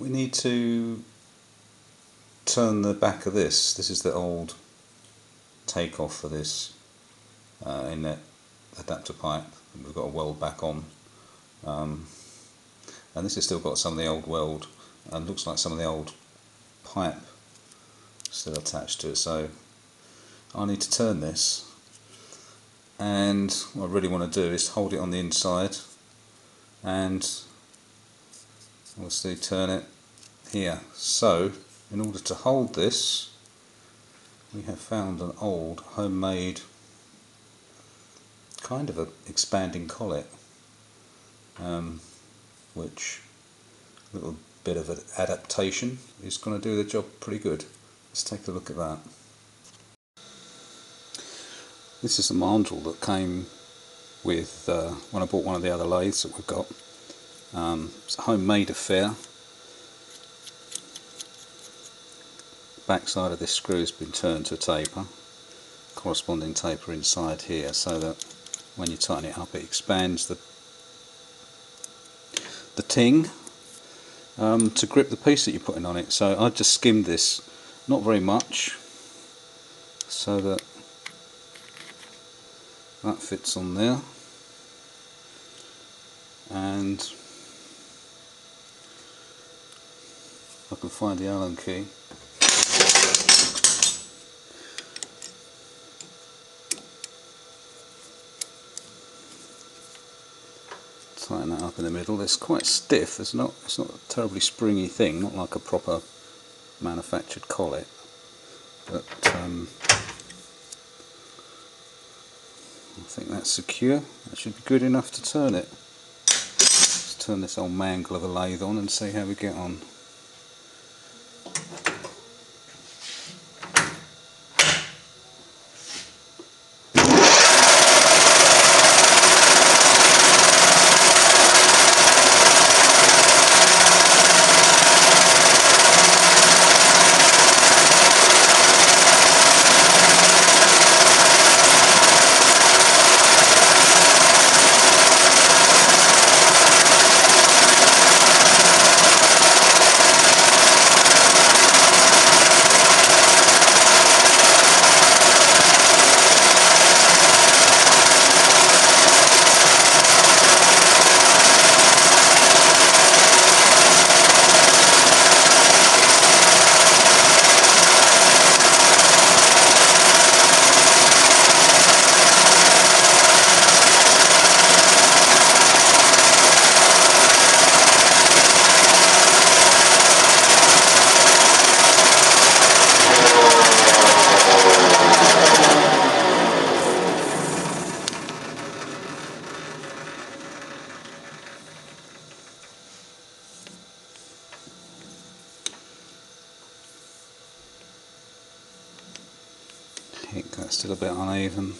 we need to turn the back of this. This is the old takeoff for this uh, inlet adapter pipe. We've got a weld back on. Um, and this has still got some of the old weld and looks like some of the old pipe still attached to it. So I need to turn this and what I really want to do is hold it on the inside and obviously turn it here. So in order to hold this we have found an old homemade kind of an expanding collet um, which a little bit of an adaptation is going to do the job pretty good. Let's take a look at that. This is the mandrel that came with uh, when I bought one of the other lathes that we've got. Um, it's a homemade affair. Backside of this screw has been turned to taper, corresponding taper inside here so that when you tighten it up it expands the the ting um, to grip the piece that you're putting on it. So I've just skimmed this, not very much, so that that fits on there and I can find the Allen key tighten that up in the middle it's quite stiff it's not it's not a terribly springy thing not like a proper manufactured collet but um, I think that's secure. That should be good enough to turn it. Let's turn this old mangle of a lathe on and see how we get on. that's still a bit uneven.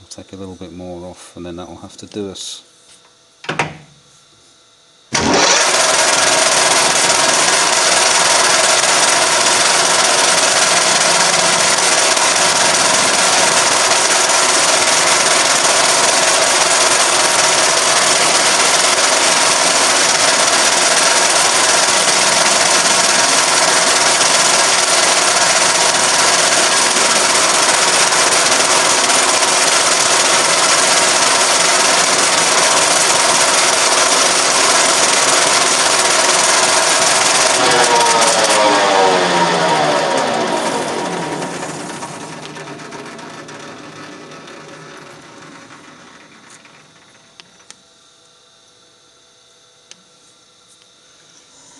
I'll take a little bit more off and then that will have to do us.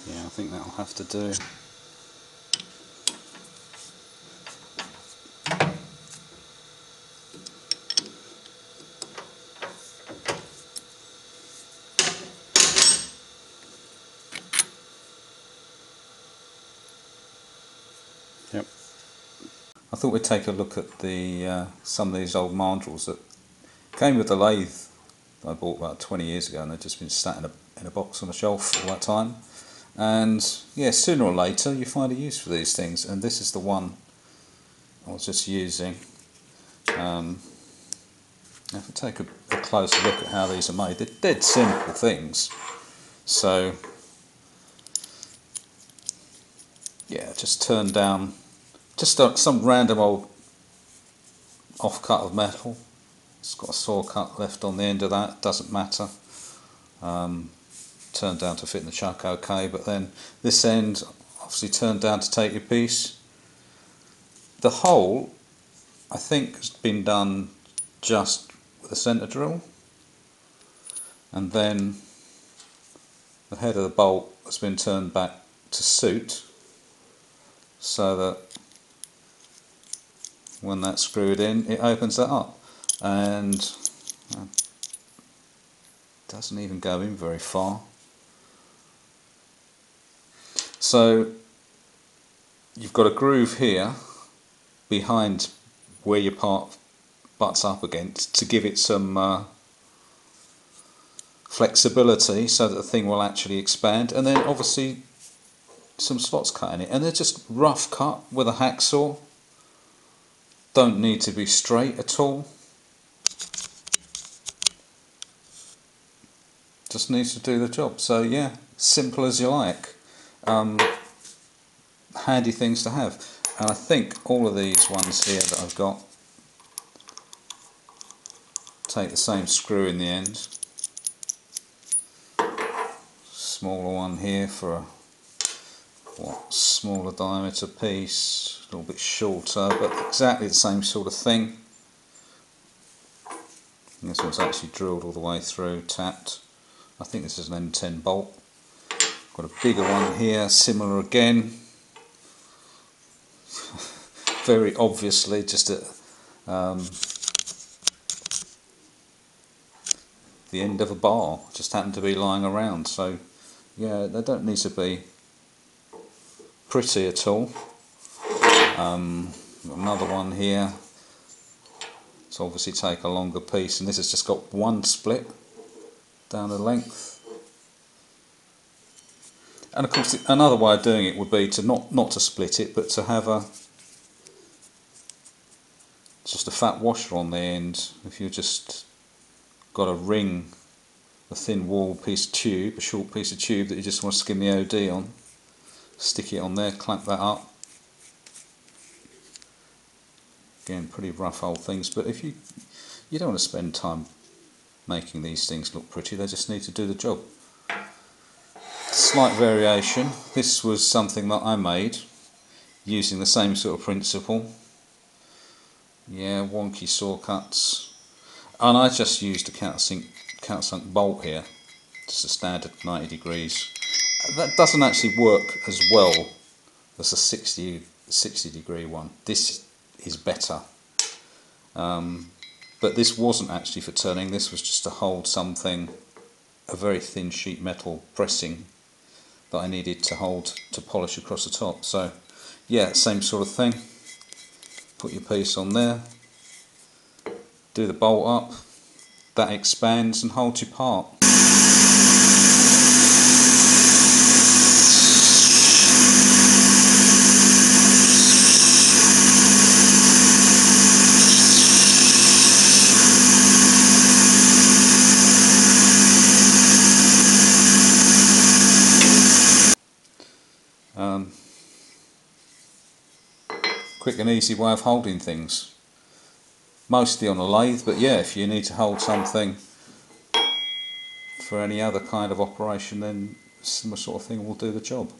Yeah, I think that'll have to do. Yep. I thought we'd take a look at the uh, some of these old mandrels that came with the lathe I bought about 20 years ago and they've just been sat in a, in a box on a shelf all that time and yeah sooner or later you find a use for these things and this is the one I was just using um, if I take a, a closer look at how these are made they're dead simple things so yeah, just turn down, just some random old off cut of metal. It's got a saw cut left on the end of that, doesn't matter. Um, turned down to fit in the chuck okay, but then this end obviously turned down to take your piece. The hole, I think, has been done just with a centre drill, and then the head of the bolt has been turned back to suit so that when that's screwed in it opens that up and doesn't even go in very far so you've got a groove here behind where your part butts up against to give it some uh, flexibility so that the thing will actually expand. And then obviously some slots cut in it. And they're just rough cut with a hacksaw. Don't need to be straight at all. Just needs to do the job. So yeah simple as you like um, handy things to have and I think all of these ones here that I've got take the same screw in the end smaller one here for a what, smaller diameter piece, a little bit shorter, but exactly the same sort of thing. This one's actually drilled all the way through, tapped. I think this is an M10 bolt. Got a bigger one here, similar again. Very obviously just at um, the end of a bar, just happened to be lying around. So yeah, they don't need to be pretty at all. Um, another one here. So obviously take a longer piece, and this has just got one split down the length. And of course, another way of doing it would be to not not to split it, but to have a just a fat washer on the end. If you just got a ring a thin wall piece of tube, a short piece of tube that you just want to skim the OD on. Stick it on there, clamp that up. Again, pretty rough old things, but if you you don't want to spend time making these things look pretty, they just need to do the job. Slight variation. This was something that I made using the same sort of principle. Yeah, wonky saw cuts. And I just used a countersunk bolt here, just a standard 90 degrees. That doesn't actually work as well as a 60, 60 degree one. This is better. Um, but this wasn't actually for turning, this was just to hold something, a very thin sheet metal pressing that I needed to hold to polish across the top. So yeah, same sort of thing. Put your piece on there, do the bolt up, that expands and holds you part. Quick and easy way of holding things. Mostly on a lathe but yeah if you need to hold something for any other kind of operation then similar sort of thing will do the job